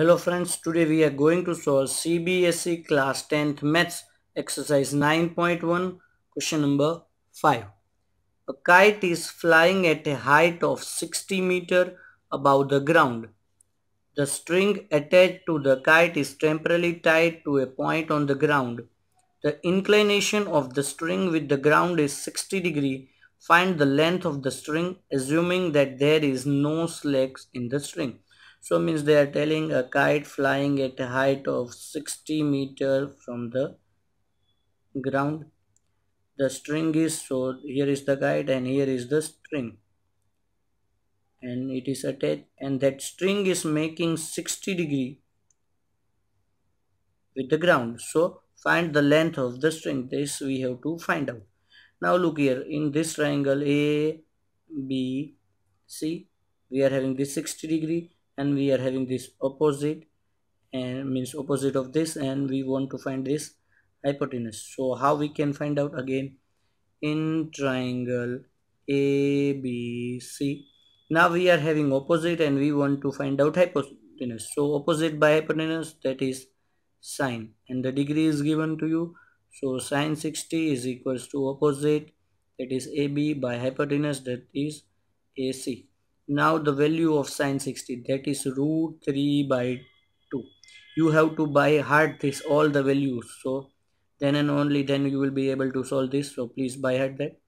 Hello friends, today we are going to solve CBSE class 10th maths exercise 9.1 question number 5. A kite is flying at a height of 60 meter above the ground. The string attached to the kite is temporarily tied to a point on the ground. The inclination of the string with the ground is 60 degree. Find the length of the string assuming that there is no slack in the string so means they are telling a kite flying at a height of 60 meter from the ground. The string is so here is the kite and here is the string. And it is attached and that string is making 60 degree with the ground. So find the length of the string. This we have to find out. Now look here. In this triangle a b c we are having this 60 degree and we are having this opposite and means opposite of this and we want to find this hypotenuse. So how we can find out again? In triangle ABC now we are having opposite and we want to find out hypotenuse. So opposite by hypotenuse that is sine. And the degree is given to you. So sine 60 is equals to opposite that is AB by hypotenuse that is AC now the value of sine 60 that is root 3 by 2 you have to buy hard this all the values. So then and only then you will be able to solve this. So please buy hard that.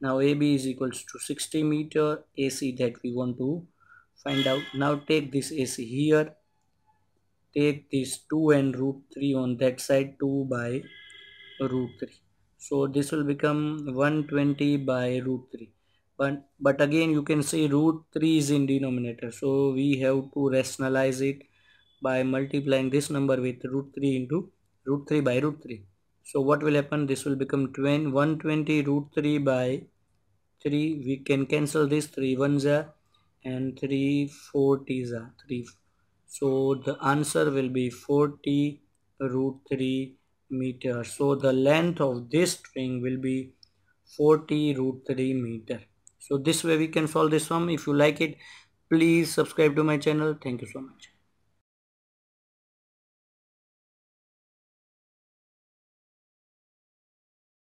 Now AB is equals to 60 meter AC that we want to find out. Now take this AC here. Take this 2 and root 3 on that side 2 by root 3 so this will become 120 by root 3 but but again you can say root 3 is in denominator. So we have to rationalize it by multiplying this number with root 3 into root 3 by root 3 so what will happen? This will become 20, 120 root 3 by 3 we can cancel this. 3 ones are and 3 40s are 3 so the answer will be 40 root 3 meter. So the length of this string will be 40 root 3 meter so this way we can solve this one if you like it please subscribe to my channel. Thank you so much